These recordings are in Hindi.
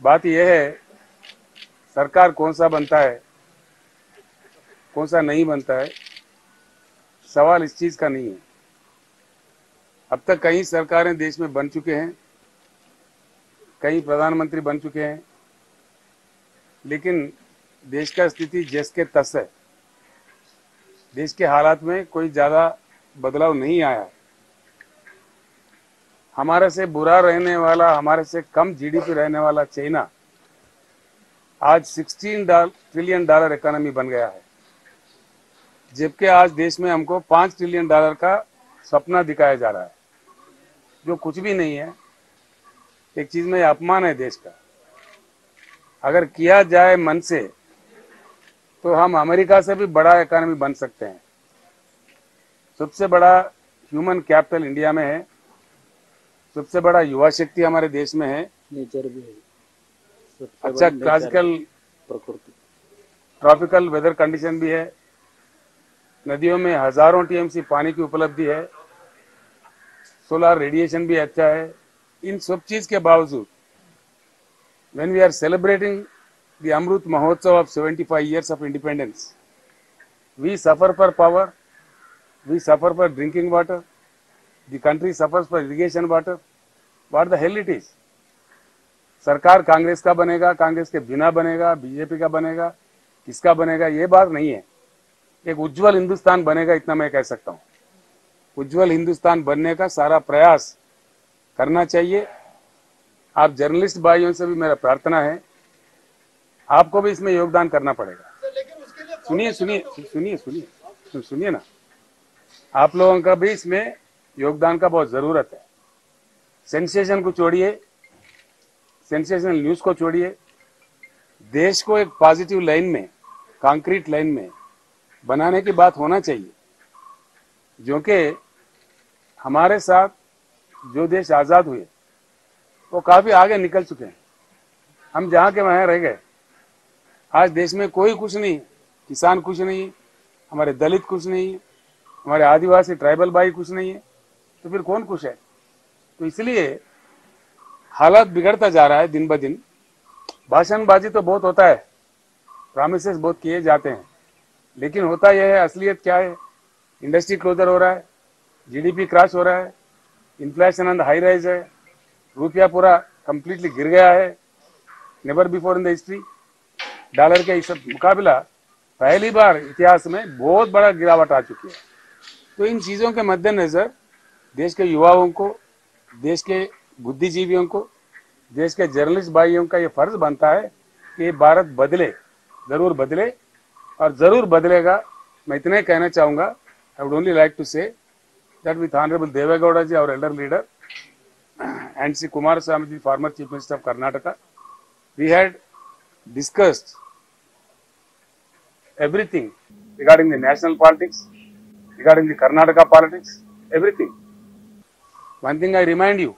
बात यह है, सरकार कौन सा बनता है, कौन सा नहीं बनता है, सवाल इस चीज़ का नहीं है। अब तक कई सरकारें देश में बन चुके हैं, कई प्रधानमंत्री बन चुके हैं, लेकिन देश का स्थिति जैस के तस है। देश के हालात में कोई ज़्यादा बदलाव नहीं आया है। हमारे से बुरा रहने वाला हमारे से कम जीडीपी रहने वाला चाइना आज 16 डाल, ट्रिलियन डॉलर इकोनॉमी बन गया है। जबकि आज देश में हमको पाँच ट्रिलियन डॉलर का सपना दिखाया जा रहा है जो कुछ भी नहीं है। एक चीज़ में अपमान है देश का। अगर किया जाए मन से तो हम अमेरिका से भी बड़ा इकोनॉमी बन सकते हैं। सबसे बड़ा ह्यूमन कैपिटल इंडिया में है। सबसे बड़ा युवा शक्ति हमारे देश में है। नेचर भी है। अच्छा क्लासिकल प्रकृति। ट्रॉपिकल वेदर कंडीशन भी है। नदियों में हज़ारों टीएमसी पानी की उपलब्धि है। सोलार रेडिएशन भी अच्छा है। इन सब चीज़ के बावजूद when we are celebrating the Amrit Mahotsav of 75 five years of independence we suffer for power we suffer for drinking water the country suffers for irrigation water. What the hell it is? सरकार कांग्रेस का बनेगा, कांग्रेस के बिना बनेगा, बीजेपी का बनेगा, किसका बनेगा, ये बात नहीं है। एक उज्जवल हिंदुस्तान बनेगा इतना मैं कह सकता हूँ। उज्जवल हिंदुस्तान बनने का सारा प्रयास करना चाहिए। आप जर्नलिस्ट भाइयों से भी मेरा प्रार्थना है। आपको भी इसमें योगदान करना पड़ेगा। सुनिए सुनिए सुनिए सुनिए सुनिए ना। आप लोगों का भी इसमें योगदान का बहुत ज़रूरत है। सेंसेशन को छोड़िए सेंसेशनल न्यूज़ को छोड़िए। देश को एक पॉजिटिव लाइन में कंक्रीट लाइन में बनाने की बात होना चाहिए, जो कि हमारे साथ जो देश आज़ाद हुए, वो काफ़ी आगे निकल चुके हैं। हम जहाँ के वहाँ रह गए। आज देश में कोई कुछ नहीं किसान कुछ नहीं हमारे दलित कुछ नहीं हमारे आदिवासी ट्राइबल भाई कुछ नहीं है। तो फिर कौन खुश है? तो इसलिए हालात बिगड़ता जा रहा है दिन ब दिन। भाषणबाजी तो बहुत होता है प्रॉमिसेस बहुत किए जाते हैं। लेकिन होता यह है, असलियत क्या है? इंडस्ट्री क्लोजर हो रहा है जीडीपी क्रैश हो रहा है इन्फ्लेशन ऑन हाई राइज है, रुपया पूरा कंप्लीटली गिर गया है never before in the history dollar के इस मुकाबला पहली बार इतिहास में बहुत बड़ा गिरावट आ चुकी है। तो इन चीज़ों के मद्देनजर देश के युवाओं को, देश के बुद्धिजीवियों को, देश के जर्नलिस्ट भाइयों का ये फ़र्ज़ बनता है कि भारत बदले, ज़रूर बदले और ज़रूर बदलेगा। मैं इतना ही कहना चाहूँगा I would only like to say that with honourable Deve Gowda ji और elder leader and C Kumaraswamy ji former chief minister of Karnataka we had discussed everything regarding the national politics regarding the Karnataka politics everything one thing I remind you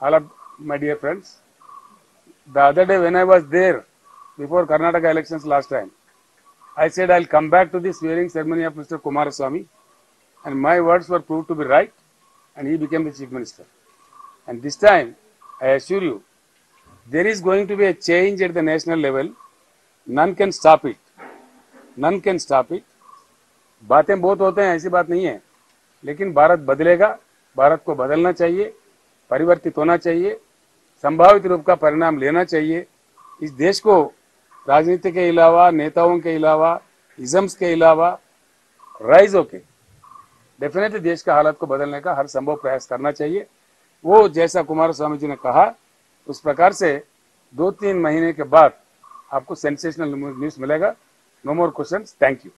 all of my dear friends the other day when I was there before Karnataka elections last time I said I'll come back to the swearing ceremony of Mr. Kumaraswamy and my words were proved to be right and he became the chief minister. And this time, I assure you, there is going to be a change at the national level. None can stop it. None can stop it. बातें बहुत होते हैं ऐसी बात नहीं है लेकिन भारत बदलेगा भारत को बदलना चाहिए, परिवर्तित होना चाहिए, संभावित रूप का परिणाम लेना चाहिए। इस देश को राजनीति के अलावा, नेताओं के अलावा इजम्स के अलावा, राइज होके डेफिनेटली देश का हालत को बदलने का हर संभव प्रयास करना चाहिए। वो जैसा कुमार स्वामी जी ने कहा, उस प्रकार से दो तीन महीने के बाद आपको सेंसेशनल न्यूज़ मिलेगा। No more question thank you